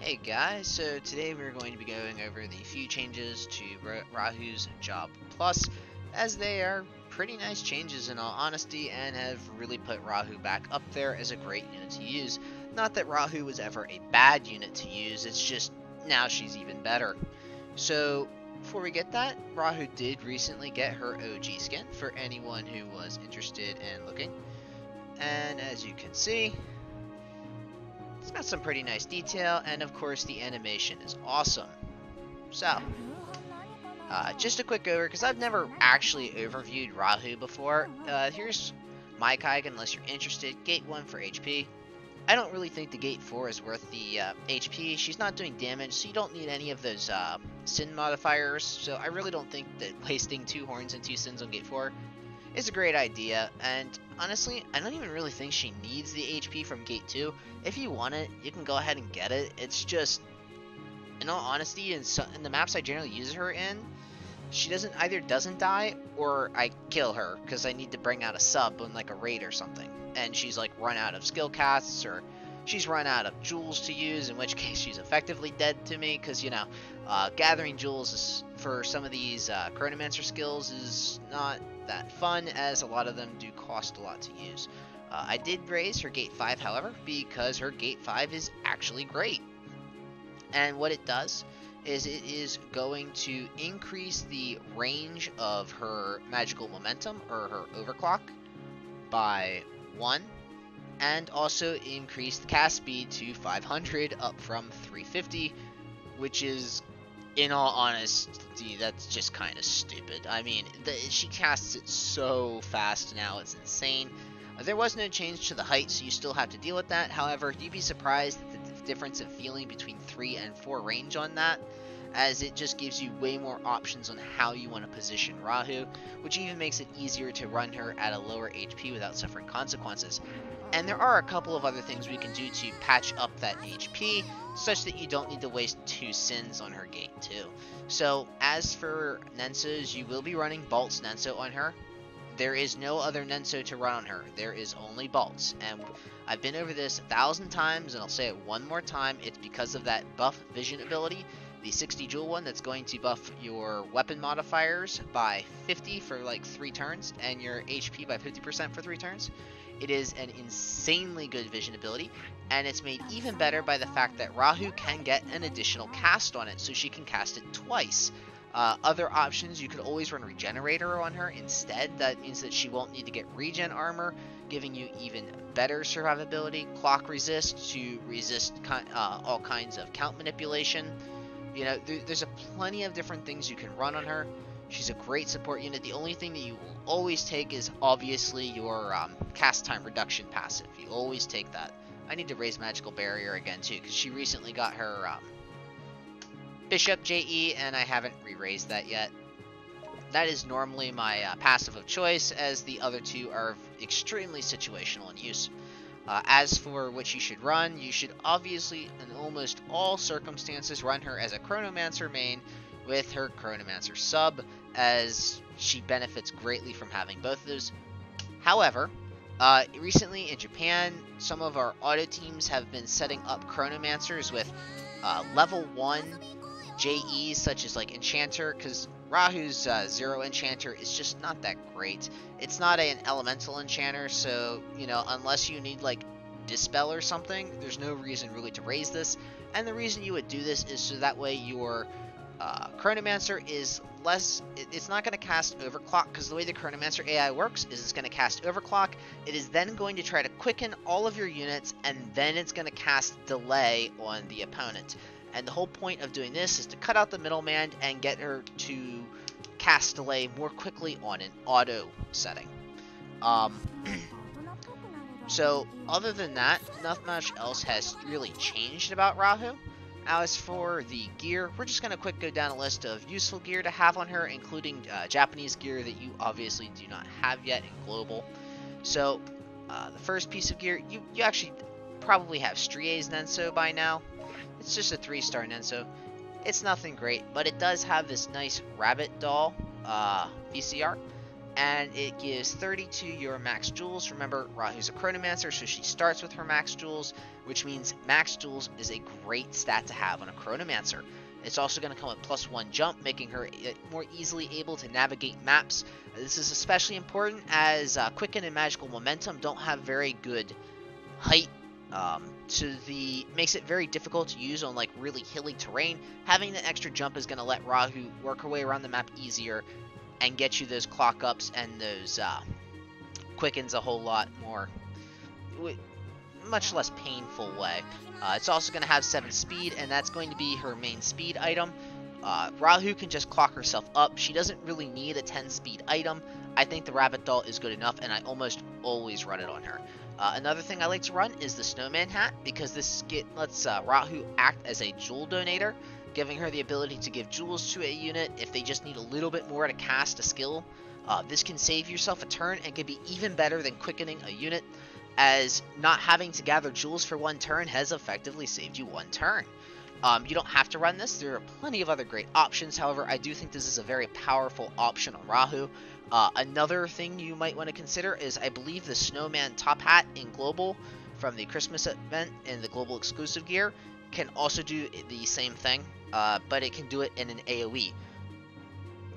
Hey guys, so today we're going to be going over the few changes to Rahu's Job Plus, as they are pretty nice changes in all honesty and have really put Rahu back up there as a great unit to use. Not that Rahu was ever a bad unit to use, it's just now she's even better. So before we get that, Rahu did recently get her OG skin for anyone who was interested in looking. And as you can see, it's got some pretty nice detail, and of course the animation is awesome. So, uh, just a quick over, because I've never actually overviewed Rahu before. Uh, here's my Kaigan, unless you're interested. Gate 1 for HP. I don't really think the Gate 4 is worth the uh, HP. She's not doing damage, so you don't need any of those uh, Sin modifiers. So I really don't think that wasting two Horns and two Sins on Gate 4 is a great idea. And honestly, I don't even really think she needs the HP from Gate 2. If you want it, you can go ahead and get it. It's just, in all honesty, in, so, in the maps I generally use her in, she doesn't either doesn't die or I kill her because I need to bring out a sub on like a raid or something. And she's like run out of skill casts or she's run out of jewels to use, in which case she's effectively dead to me because, you know, uh, gathering jewels is, for some of these uh, Chronomancer skills is not that fun as a lot of them do cost a lot to use. Uh, I did raise her gate 5 however because her gate 5 is actually great. And what it does is it is going to increase the range of her magical momentum or her overclock by 1 and also increase the cast speed to 500 up from 350 which is in all honesty that's just kind of stupid. I mean the, she casts it so fast now it's insane. Uh, there was no change to the height so you still have to deal with that. However you'd be surprised at the difference in feeling between 3 and 4 range on that as it just gives you way more options on how you want to position Rahu, which even makes it easier to run her at a lower HP without suffering consequences. And there are a couple of other things we can do to patch up that HP, such that you don't need to waste two sins on her gate too. So as for Nensous, you will be running Baltz Nensou on her. There is no other Nensou to run on her. There is only Baltz. And I've been over this a thousand times, and I'll say it one more time. It's because of that buff vision ability the 60 jewel one that's going to buff your weapon modifiers by 50 for like 3 turns and your HP by 50% for 3 turns. It is an insanely good vision ability, and it's made even better by the fact that Rahu can get an additional cast on it, so she can cast it twice. Uh, other options, you could always run Regenerator on her instead. That means that she won't need to get regen armor, giving you even better survivability. Clock resist to resist uh, all kinds of count manipulation. You know, there, there's a plenty of different things you can run on her. She's a great support unit. The only thing that you will always take is obviously your um, cast time reduction passive. You always take that. I need to raise Magical Barrier again too, because she recently got her um, Bishop JE, and I haven't re-raised that yet. That is normally my uh, passive of choice, as the other two are extremely situational in use. Uh, as for what you should run, you should obviously, in almost all circumstances, run her as a Chronomancer main with her Chronomancer sub, as she benefits greatly from having both of those. However, uh, recently in Japan, some of our auto teams have been setting up Chronomancers with uh, level 1 JEs, such as like Enchanter, because Rahu's uh, Zero Enchanter is just not that great. It's not an Elemental Enchanter, so, you know, unless you need, like, Dispel or something, there's no reason really to raise this. And the reason you would do this is so that way your uh, Chronomancer is less, it's not going to cast Overclock, because the way the Chronomancer AI works is it's going to cast Overclock, it is then going to try to quicken all of your units, and then it's going to cast Delay on the opponent. And the whole point of doing this is to cut out the middleman and get her to cast delay more quickly on an auto setting. Um, so, other than that, not much else has really changed about Rahu. As for the gear, we're just going to quick go down a list of useful gear to have on her, including uh, Japanese gear that you obviously do not have yet in Global. So, uh, the first piece of gear, you, you actually probably have Strie's Nensou by now. It's just a 3-star Nensou. It's nothing great, but it does have this nice rabbit doll uh, VCR. And it gives 30 to your max jewels. Remember, Rahu's a Chronomancer, so she starts with her max jewels, which means max jewels is a great stat to have on a Chronomancer. It's also going to come with plus one jump, making her uh, more easily able to navigate maps. This is especially important as uh, Quicken and Magical Momentum don't have very good height um, so the makes it very difficult to use on like really hilly terrain. Having the extra jump is going to let Rahu work her way around the map easier and get you those clock ups and those uh, quickens a whole lot more, much less painful way. Uh, it's also going to have 7 speed, and that's going to be her main speed item. Uh, Rahu can just clock herself up. She doesn't really need a 10 speed item. I think the Rabbit Doll is good enough, and I almost always run it on her. Uh, another thing I like to run is the Snowman Hat, because this get, lets uh, Rahu act as a jewel donator, giving her the ability to give jewels to a unit if they just need a little bit more to cast a skill. Uh, this can save yourself a turn and can be even better than quickening a unit, as not having to gather jewels for one turn has effectively saved you one turn. Um, you don't have to run this. There are plenty of other great options. However, I do think this is a very powerful option on Rahu. Uh, another thing you might want to consider is I believe the Snowman Top Hat in Global from the Christmas event and the Global exclusive gear can also do the same thing, uh, but it can do it in an AoE,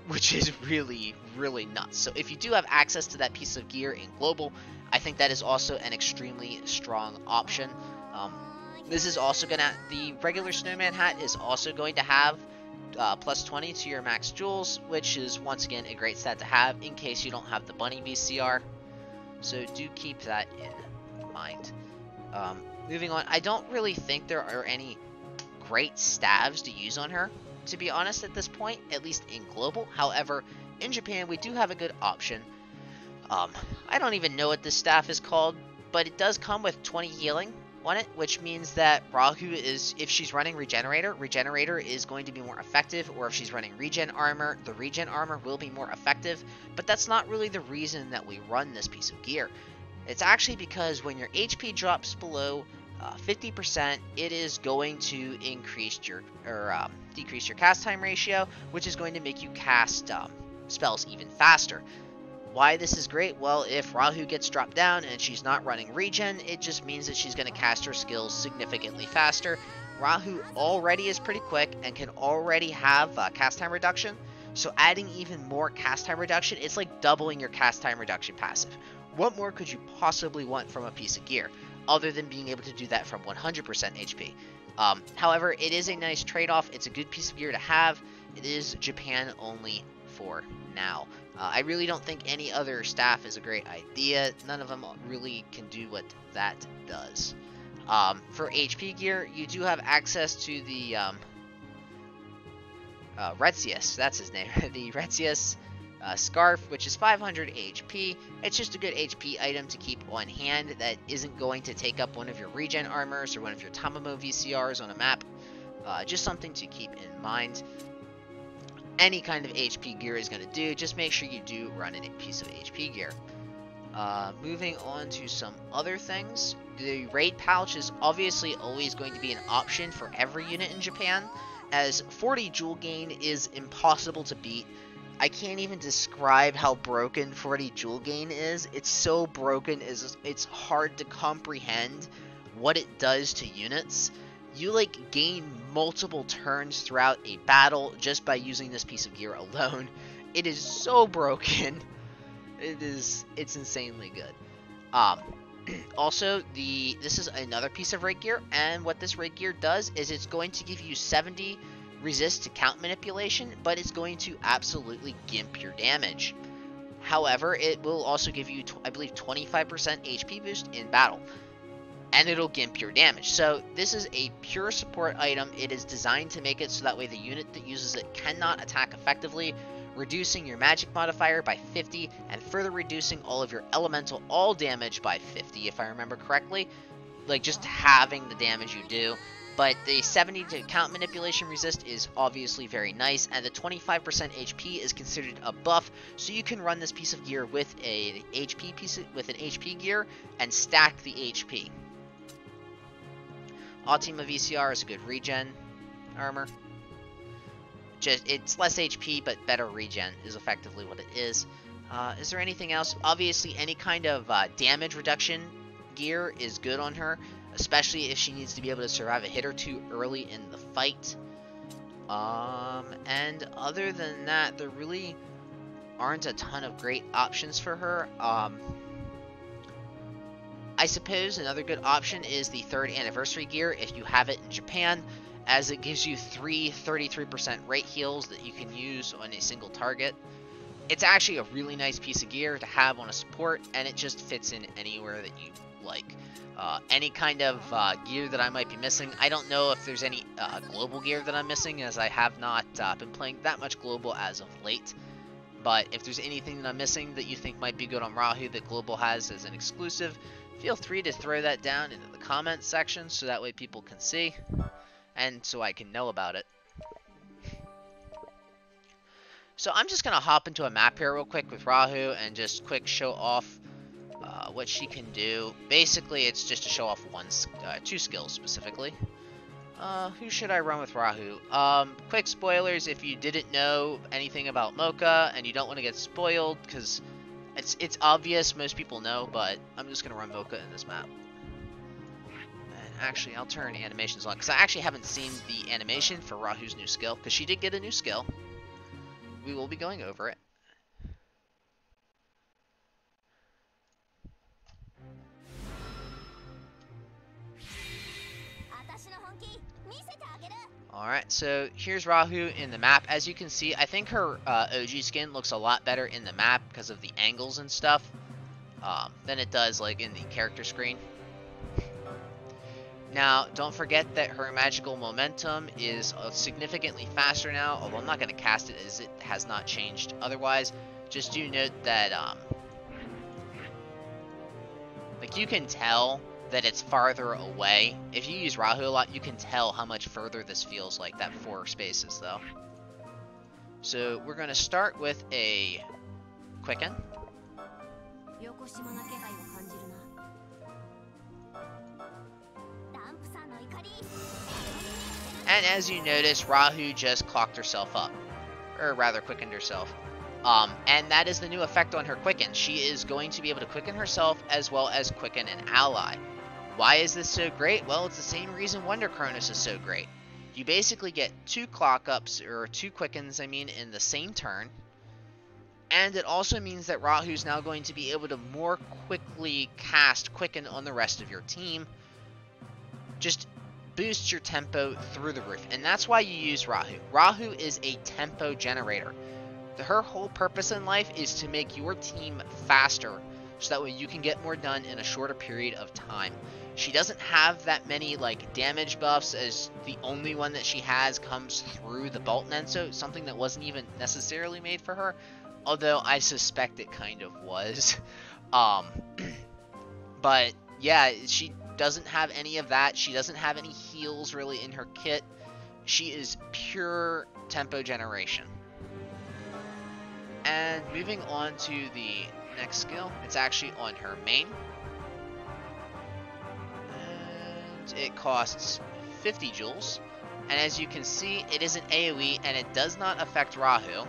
which is really, really nuts. So if you do have access to that piece of gear in Global, I think that is also an extremely strong option. Um, this is also going to, the regular snowman hat is also going to have uh, plus 20 to your max jewels, which is once again a great stat to have in case you don't have the bunny VCR. So do keep that in mind. Um, moving on, I don't really think there are any great staves to use on her, to be honest at this point, at least in global. However, in Japan, we do have a good option. Um, I don't even know what this staff is called, but it does come with 20 healing, on it, which means that Rahu is, if she's running Regenerator, Regenerator is going to be more effective, or if she's running Regen Armor, the Regen Armor will be more effective, but that's not really the reason that we run this piece of gear. It's actually because when your HP drops below uh, 50%, it is going to increase your, or um, decrease your cast time ratio, which is going to make you cast um, spells even faster. Why this is great? Well, if Rahu gets dropped down and she's not running regen, it just means that she's going to cast her skills significantly faster. Rahu already is pretty quick and can already have uh, cast time reduction, so adding even more cast time reduction, it's like doubling your cast time reduction passive. What more could you possibly want from a piece of gear, other than being able to do that from 100% HP? Um, however, it is a nice trade-off. It's a good piece of gear to have. It is Japan only for now. Uh, I really don't think any other staff is a great idea. None of them really can do what that does. Um, for HP gear, you do have access to the um, uh, Retzius, that's his name, the Retzius uh, Scarf, which is 500 HP. It's just a good HP item to keep on hand that isn't going to take up one of your regen armors or one of your Tamamo VCRs on a map. Uh, just something to keep in mind any kind of HP gear is going to do. Just make sure you do run a piece of HP gear. Uh, moving on to some other things. The raid pouch is obviously always going to be an option for every unit in Japan, as 40 jewel gain is impossible to beat. I can't even describe how broken 40 jewel gain is. It's so broken, is it's hard to comprehend what it does to units you like gain multiple turns throughout a battle just by using this piece of gear alone. It is so broken. It is it's insanely good. Um also the this is another piece of raid gear and what this raid gear does is it's going to give you 70 resist to count manipulation, but it's going to absolutely gimp your damage. However, it will also give you, I believe, 25% HP boost in battle and it'll gimp your damage. So this is a pure support item. It is designed to make it so that way the unit that uses it cannot attack effectively, reducing your magic modifier by 50 and further reducing all of your elemental all damage by 50 if I remember correctly. Like just having the damage you do. But the 70 to count manipulation resist is obviously very nice, and the 25% HP is considered a buff, so you can run this piece of gear with a HP piece of, with an HP gear and stack the HP. Ultima VCR is a good regen armor. Just It's less HP, but better regen is effectively what it is. Uh, is there anything else? Obviously, any kind of uh, damage reduction gear is good on her, especially if she needs to be able to survive a hit or two early in the fight. Um, and other than that, there really aren't a ton of great options for her. Um, I suppose another good option is the third anniversary gear if you have it in Japan, as it gives you three 33% rate heals that you can use on a single target. It's actually a really nice piece of gear to have on a support, and it just fits in anywhere that you like. Uh, any kind of uh, gear that I might be missing. I don't know if there's any uh, global gear that I'm missing, as I have not uh, been playing that much global as of late. But if there's anything that I'm missing that you think might be good on Rahu that global has as an exclusive, feel free to throw that down into the comments section so that way people can see and so I can know about it. So I'm just going to hop into a map here real quick with Rahu and just quick show off uh, what she can do. Basically, it's just to show off one, uh, two skills specifically. Uh, who should I run with Rahu? Um, quick spoilers if you didn't know anything about Mocha and you don't want to get spoiled because it's it's obvious, most people know, but I'm just going to run Mocha in this map. And actually, I'll turn animations on because I actually haven't seen the animation for Rahu's new skill because she did get a new skill. We will be going over it. Alright, so here's Rahu in the map. As you can see, I think her uh, OG skin looks a lot better in the map because of the angles and stuff um, than it does like in the character screen. Now, don't forget that her magical momentum is uh, significantly faster now, although I'm not going to cast it as it has not changed otherwise. Just do note that, um, like, you can tell that it's farther away. If you use Rahu a lot, you can tell how much further this feels like, that four spaces, though. So, we're going to start with a Quicken. And as you notice, Rahu just clocked herself up. Or rather, quickened herself. Um, and that is the new effect on her Quicken. She is going to be able to quicken herself as well as quicken an ally. Why is this so great? Well, it's the same reason Wonder Cronus is so great. You basically get two clock ups, or two quickens, I mean, in the same turn. And it also means that Rahu's now going to be able to more quickly cast Quicken on the rest of your team. Just boosts your tempo through the roof. And that's why you use Rahu. Rahu is a tempo generator. Her whole purpose in life is to make your team faster so that way you can get more done in a shorter period of time. She doesn't have that many like damage buffs as the only one that she has comes through the Bolt Nensou, something that wasn't even necessarily made for her, although I suspect it kind of was. Um, but yeah, she doesn't have any of that. She doesn't have any heals really in her kit. She is pure tempo generation. And moving on to the next skill, it's actually on her main. It costs 50 jewels. And as you can see, it is an AoE and it does not affect Rahu.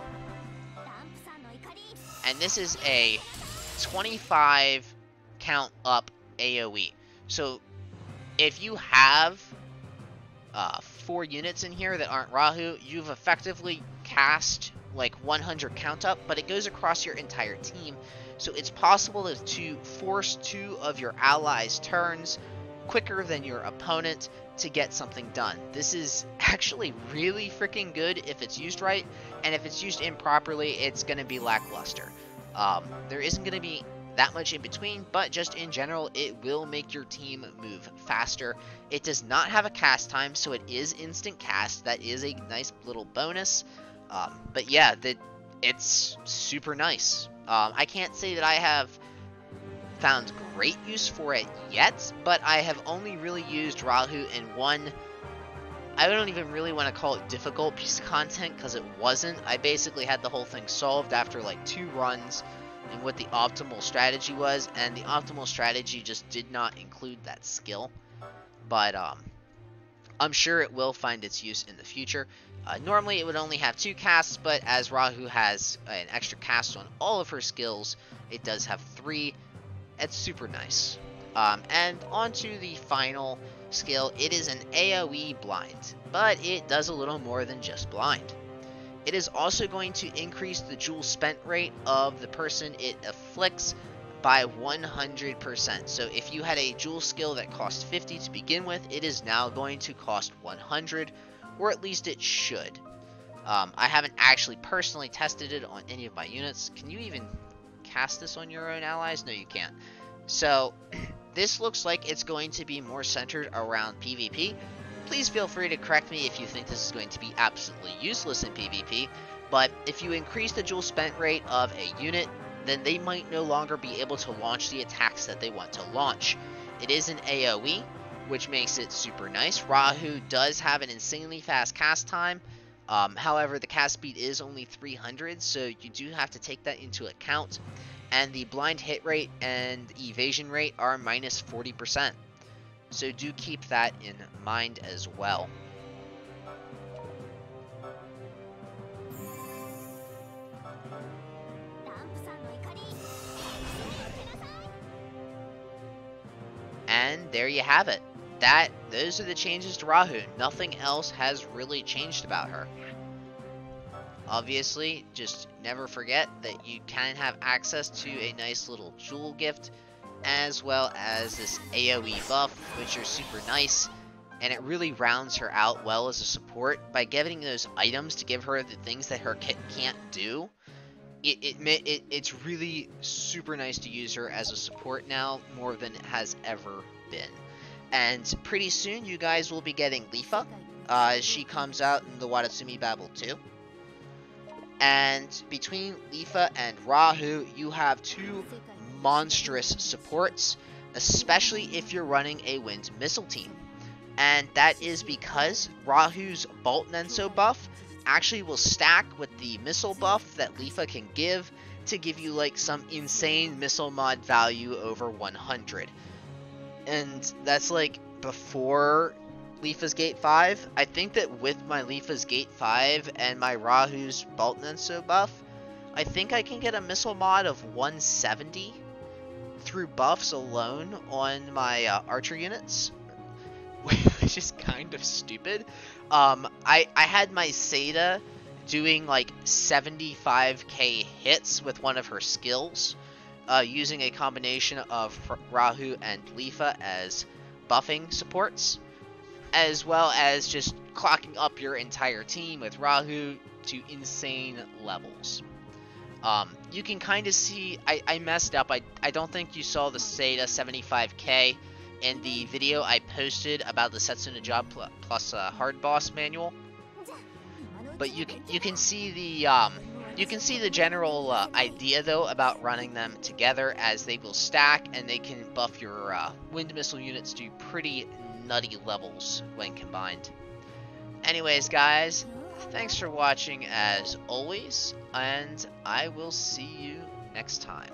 And this is a 25 count up AoE. So if you have uh, four units in here that aren't Rahu, you've effectively cast like 100 count up, but it goes across your entire team. So it's possible to force two of your allies' turns quicker than your opponent to get something done. This is actually really freaking good if it's used right, and if it's used improperly, it's going to be lackluster. Um, there isn't going to be that much in between, but just in general, it will make your team move faster. It does not have a cast time, so it is instant cast. That is a nice little bonus. Um, but yeah, the, it's super nice. Um, I can't say that I have found great use for it yet, but I have only really used Rahu in one I don't even really want to call it difficult piece of content because it wasn't. I basically had the whole thing solved after like two runs and what the optimal strategy was, and the optimal strategy just did not include that skill. But um, I'm sure it will find its use in the future. Uh, normally it would only have two casts, but as Rahu has an extra cast on all of her skills, it does have three. It's super nice. Um, and onto the final skill, it is an AoE blind, but it does a little more than just blind. It is also going to increase the jewel spent rate of the person it afflicts by 100%. So if you had a jewel skill that cost 50 to begin with, it is now going to cost 100, or at least it should. Um, I haven't actually personally tested it on any of my units. Can you even cast this on your own allies? No, you can't. So, this looks like it's going to be more centered around PvP, Please feel free to correct me if you think this is going to be absolutely useless in PvP, but if you increase the jewel spent rate of a unit, then they might no longer be able to launch the attacks that they want to launch. It is an AoE, which makes it super nice. Rahu does have an insanely fast cast time, um, however, the cast speed is only 300, so you do have to take that into account. And the blind hit rate and evasion rate are minus 40%. So do keep that in mind as well. And there you have it. That those are the changes to Rahu. Nothing else has really changed about her. Obviously, just never forget that you can have access to a nice little jewel gift as well as this AoE buff, which are super nice, and it really rounds her out well as a support by giving those items to give her the things that her kit can't do. It, it, it, it's really super nice to use her as a support now, more than it has ever been. And pretty soon, you guys will be getting Leafa. Uh, she comes out in the Watatsumi Babel 2. And between Leafa and Rahu, you have two monstrous supports, especially if you're running a wind missile team. And that is because Rahu's Bolt Nensou buff actually will stack with the missile buff that Leafa can give to give you like some insane missile mod value over 100. And that's like before Leafa's Gate 5. I think that with my Leafa's Gate 5 and my Rahu's Bolt Nensou buff, I think I can get a missile mod of 170 through buffs alone on my uh, archer units, which is kind of stupid. Um, I, I had my Seda doing like 75k hits with one of her skills, uh, using a combination of Rahu and Leafa as buffing supports, as well as just clocking up your entire team with Rahu to insane levels. Um, you can kind of see, I, I messed up. I, I don't think you saw the Seda 75k in the video I posted about the Setsuna Job plus uh, Hard Boss manual. But you can, you can see the um, you can see the general uh, idea though about running them together as they will stack and they can buff your uh, wind missile units to pretty nutty levels when combined. Anyways, guys, Thanks for watching as always, and I will see you next time.